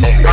Bye.